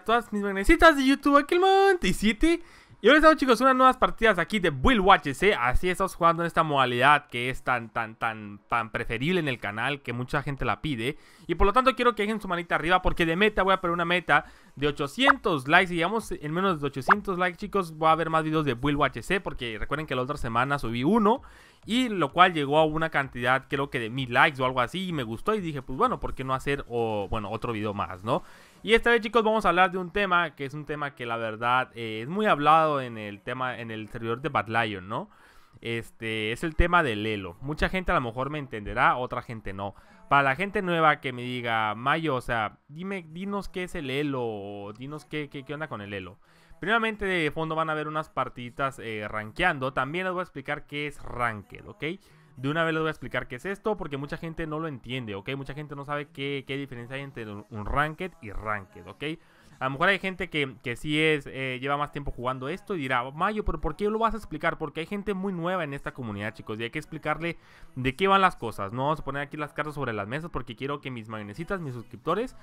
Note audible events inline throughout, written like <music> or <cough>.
todas mis magnecitas de YouTube, aquí el Monte 7 y hoy estamos chicos unas nuevas partidas aquí de Will Watches. Así estamos jugando en esta modalidad que es tan, tan, tan, tan preferible en el canal que mucha gente la pide. Y por lo tanto quiero que dejen su manita arriba porque de meta voy a poner una meta de 800 likes. Y digamos en menos de 800 likes chicos voy a ver más videos de Will Watches. Porque recuerden que la otra semana subí uno y lo cual llegó a una cantidad creo que de mil likes o algo así y me gustó y dije pues bueno, ¿por qué no hacer o, bueno, otro video más, ¿no? Y esta vez chicos vamos a hablar de un tema que es un tema que la verdad eh, es muy hablado en el tema, en el servidor de Bad Lion, ¿no? Este es el tema del Elo. Mucha gente a lo mejor me entenderá, otra gente no. Para la gente nueva que me diga, Mayo, o sea, dime, dinos qué es el Elo, o dinos qué, qué, qué onda con el Elo. Primeramente de fondo van a ver unas partiditas eh. También les voy a explicar qué es Ranked, ¿ok? De una vez les voy a explicar qué es esto porque mucha gente no lo entiende, ¿ok? Mucha gente no sabe qué, diferencia hay entre un ranked y ranked, ¿ok? A lo mejor hay gente que, que sí es, eh, lleva más tiempo jugando esto y dirá, Mayo, pero ¿por qué lo vas a explicar? Porque hay gente muy nueva en esta comunidad, chicos, y hay que explicarle de qué van las cosas. No vamos a poner aquí las cartas sobre las mesas porque quiero que mis magnecitas, mis suscriptores,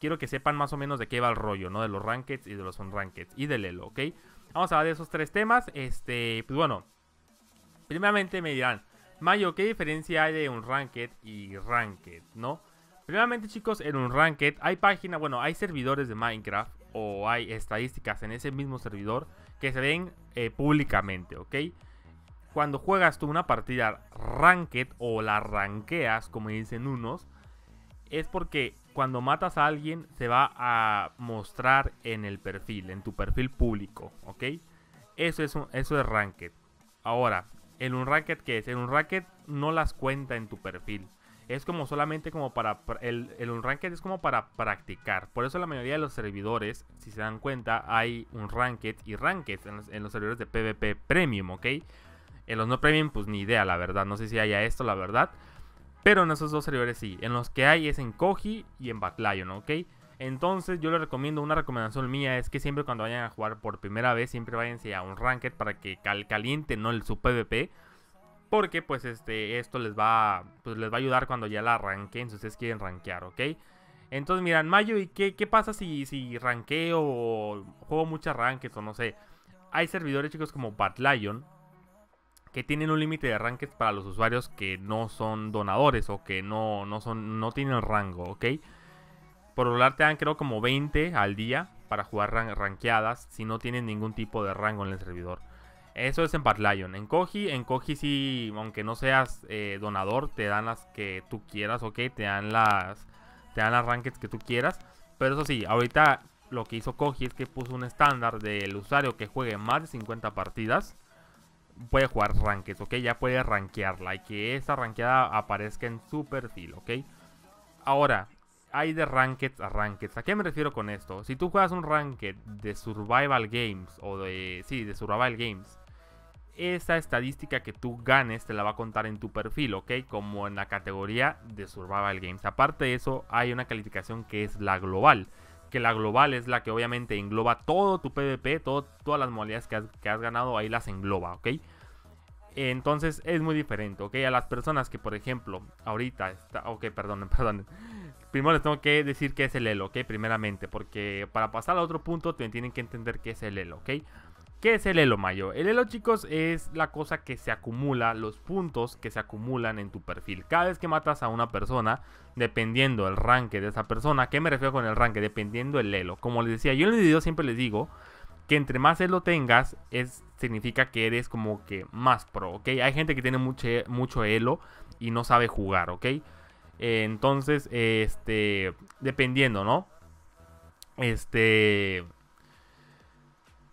quiero que sepan más o menos de qué va el rollo, ¿no? De los rankeds y de los unrankeds y del elo, ¿ok? Vamos a hablar de esos tres temas. Este, pues bueno, primeramente me dirán, Mayo, ¿qué diferencia hay de un ranked y ranked, no? Primeramente, chicos, en un ranked hay página, bueno, hay servidores de Minecraft o hay estadísticas en ese mismo servidor que se ven eh, públicamente, ¿ok? Cuando juegas tú una partida ranked o la ranqueas, como dicen unos, es porque cuando matas a alguien se va a mostrar en el perfil, en tu perfil público, ¿ok? Eso es, un, eso es ranked. Ahora, en un racket, ¿qué es? En un racket no las cuenta en tu perfil. Es como solamente como para... El, el un ranked es como para practicar. Por eso la mayoría de los servidores, si se dan cuenta, hay un ranked y ranked en los, servidores de PvP Premium, ¿ok? En los no Premium, pues ni idea, la verdad. No sé si haya esto, la verdad. Pero en esos dos servidores sí. En los que hay es en Koji y en Batlion, ¿ok? Entonces yo les recomiendo, una recomendación mía es que siempre cuando vayan a jugar por primera vez, siempre váyanse a un ranked para que cal calienten ¿no? el, su PvP. Porque pues este, esto les va, pues, les va a ayudar cuando ya la arranquen, si ustedes quieren rankear, ¿ok? Entonces miran, Mayo, ¿y qué, qué pasa si, si rankeo o juego muchas rankeds o no sé? Hay servidores chicos como Bad Lion que tienen un límite de rankeds para los usuarios que no son donadores o que no, no, son, no tienen rango, ¿ok? Por lo te dan creo como 20 al día para jugar rankeadas si no tienen ningún tipo de rango en el servidor. Eso es en Bad Lion. En Koji, en Koji sí, aunque no seas eh, donador, te dan las que tú quieras, ok. Te dan las, te dan las rankeds que tú quieras. Pero eso sí, ahorita lo que hizo Koji es que puso un estándar del usuario que juegue más de 50 partidas. Puede jugar rankeds, ok. Ya puede rankearla y que esa rankeada aparezca en su perfil, ok. Ahora, hay de rankeds a rankeds. ¿A qué me refiero con esto? Si tú juegas un ranked de survival games o de sí, de survival games, esa estadística que tú ganes te la va a contar en tu perfil, ¿ok? Como en la categoría de survival games. Aparte de eso, hay una calificación que es la global. Que la global es la que obviamente engloba todo tu PvP, todo, todas las modalidades que has, que has ganado, ahí las engloba, ¿ok? Entonces es muy diferente, ¿ok? A las personas que, por ejemplo, ahorita está... Ok, perdón, <laughs> perdón primero les tengo que decir qué es el elo, ¿ok? Primeramente, porque para pasar a otro punto tienen que entender qué es el elo, ¿ok? ¿Qué es el elo, Mayo? El elo, chicos, es la cosa que se acumula, los puntos que se acumulan en tu perfil. Cada vez que matas a una persona, dependiendo el rank de esa persona, ¿qué me refiero con el rank? Dependiendo el elo. Como les decía, yo en el video siempre les digo que entre más elo tengas, es, significa que eres como que más pro, ¿ok? Hay gente que tiene mucho, mucho elo y no sabe jugar, ¿ok? entonces, este, dependiendo, ¿no? Este,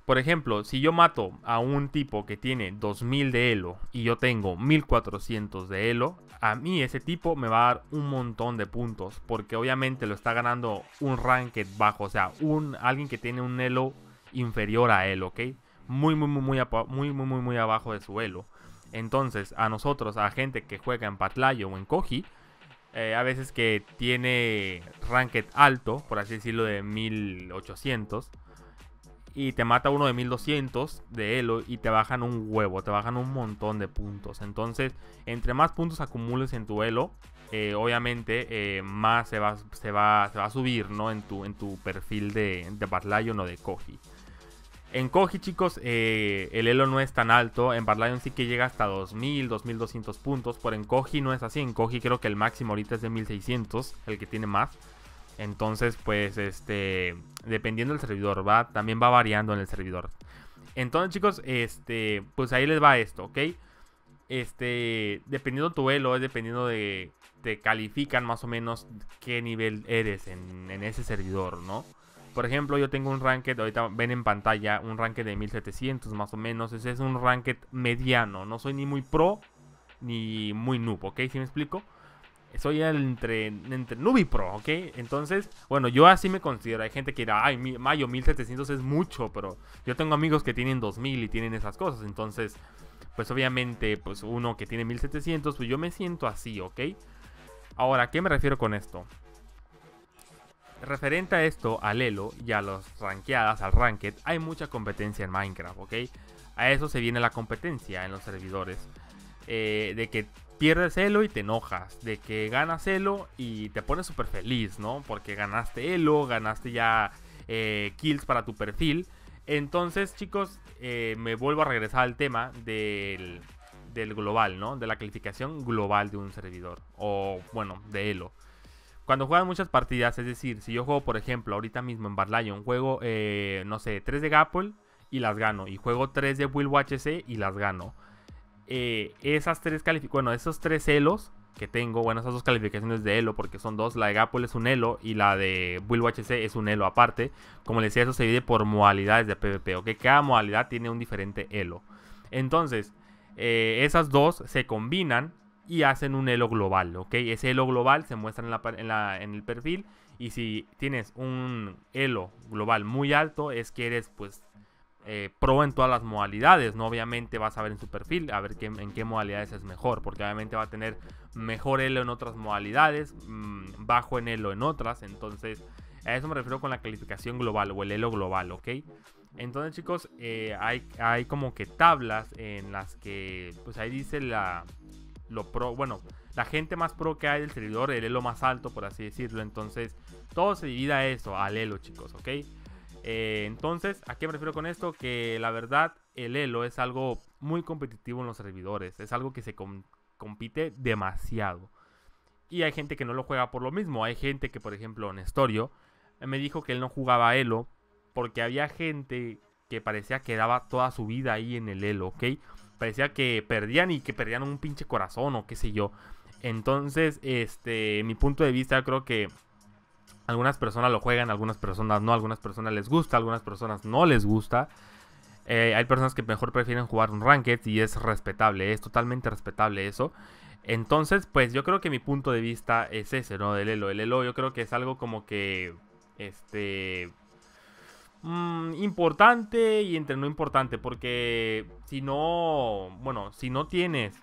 por ejemplo, si yo mato a un tipo que tiene 2000 de elo y yo tengo 1400 de elo, a mí ese tipo me va a dar un montón de puntos porque obviamente lo está ganando un ranked bajo, o sea, un alguien que tiene un elo inferior a él, ¿ok? Muy muy muy muy muy muy muy, abajo de su elo. Entonces, a nosotros, a gente que juega en Patlayo o en Koji, eh, a veces que tiene ranked alto, por así decirlo, de 1800. Y te mata uno de 1200 de Elo y te bajan un huevo, te bajan un montón de puntos. Entonces, entre más puntos acumules en tu Elo, eh, obviamente eh, más se va, se, va, se va a subir ¿no? en, tu, en tu perfil de, de o de Koji. En Koji, chicos, eh, el elo no es tan alto. En Barlion sí que llega hasta 2000, 2200 puntos. Pero en Koji no es así. En Koji creo que el máximo ahorita es de 1600, el que tiene más. Entonces, pues, este, dependiendo del servidor, va, también va variando en el servidor. Entonces, chicos, este, pues ahí les va esto, ¿ok? Este, dependiendo tu elo, es dependiendo de, te califican más o menos qué nivel eres en, en ese servidor, ¿no? Por ejemplo, yo tengo un ranked, ahorita ven en pantalla, un ranked de 1700 más o menos. Ese es un ranked mediano. No soy ni muy pro ni muy noob, ¿ok? ¿Sí me explico? Soy entre, entre y pro, ¿ok? Entonces, bueno, yo así me considero. Hay gente que dirá, ay, Mayo 1700 es mucho, pero yo tengo amigos que tienen 2000 y tienen esas cosas. Entonces, pues obviamente, pues uno que tiene 1700, pues yo me siento así, ¿ok? Ahora, ¿qué me refiero con esto? Referente a esto, al Elo y a las rankeadas, al Ranked, hay mucha competencia en Minecraft, ¿ok? A eso se viene la competencia en los servidores. Eh, de que pierdes Elo y te enojas. De que ganas Elo y te pones súper feliz, ¿no? Porque ganaste Elo, ganaste ya eh, kills para tu perfil. Entonces, chicos, eh, me vuelvo a regresar al tema del, del global, ¿no? De la calificación global de un servidor. O, bueno, de Elo. Cuando juegan muchas partidas, es decir, si yo juego, por ejemplo, ahorita mismo en Barlion, juego, eh, no sé, 3 de Gapple y las gano. Y juego 3 de Will HC y las gano. Eh, esas tres bueno, esos tres elos que tengo, bueno, esas dos calificaciones de elo, porque son dos, la de Gapple es un elo y la de Will HC es un elo aparte. Como les decía, eso se divide por modalidades de PvP, ¿ok? Cada modalidad tiene un diferente elo. Entonces, eh, esas dos se combinan y hacen un elo global, ¿ok? Ese elo global se muestra en, el perfil y si tienes un elo global muy alto es que eres pues eh, pro en todas las modalidades, ¿no? Obviamente vas a ver en su perfil a ver qué, en qué modalidades es mejor, porque obviamente va a tener mejor elo en otras modalidades, mm, bajo en elo en otras, entonces a eso me refiero con la calificación global o el elo global, ¿ok? Entonces chicos, eh, hay, hay como que tablas en las que pues ahí dice la, lo pro, bueno, la gente más pro que hay del servidor, el elo más alto, por así decirlo. Entonces, todo se divide a eso, al elo, chicos, ¿ok? Eh, entonces, ¿a qué me refiero con esto? Que la verdad, el elo es algo muy competitivo en los servidores. Es algo que se compite demasiado. Y hay gente que no lo juega por lo mismo. Hay gente que, por ejemplo, Nestorio me dijo que él no jugaba elo porque había gente que parecía que daba toda su vida ahí en el elo, ¿ok? parecía que perdían y que perdían un pinche corazón o qué sé yo. Entonces, este, mi punto de vista, creo que algunas personas lo juegan, algunas personas no, algunas personas les gusta, algunas personas no les gusta. Eh, hay personas que mejor prefieren jugar un ranked y es respetable, es totalmente respetable eso. Entonces, pues yo creo que mi punto de vista es ese, ¿no? Del Elo. El Elo yo creo que es algo como que, este, Mm, importante y entre no importante. Porque si no, bueno, si no tienes,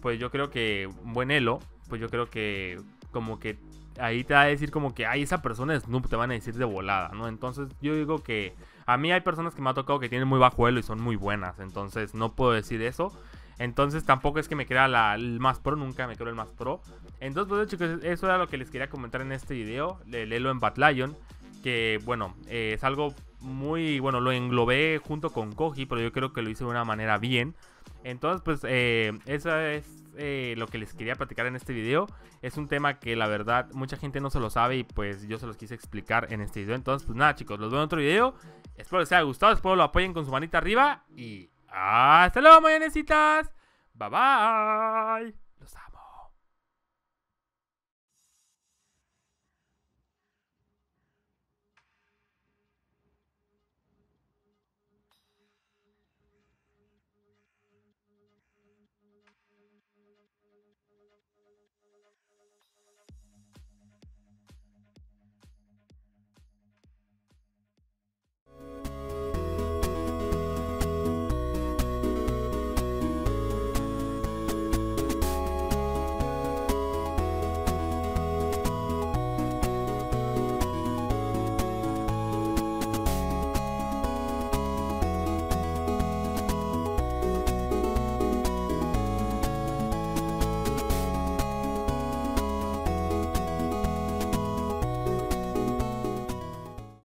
pues yo creo que un buen elo, pues yo creo que como que ahí te va a decir como que, ay, esa persona es noob, te van a decir de volada, ¿no? Entonces yo digo que a mí hay personas que me ha tocado que tienen muy bajo elo y son muy buenas, entonces no puedo decir eso. Entonces tampoco es que me crea la, el más pro, nunca me creo el más pro. Entonces, pues chicos, eso era lo que les quería comentar en este video, el elo en Batlion que bueno, eh, es algo muy, bueno, lo englobé junto con Koji, pero yo creo que lo hice de una manera bien. Entonces, pues, eh, eso es eh, lo que les quería platicar en este video. Es un tema que la verdad mucha gente no se lo sabe y pues yo se los quise explicar en este video. Entonces, pues nada chicos, los veo en otro video. Espero les haya gustado, espero lo apoyen con su manita arriba y hasta luego, mayanesitas. Bye bye.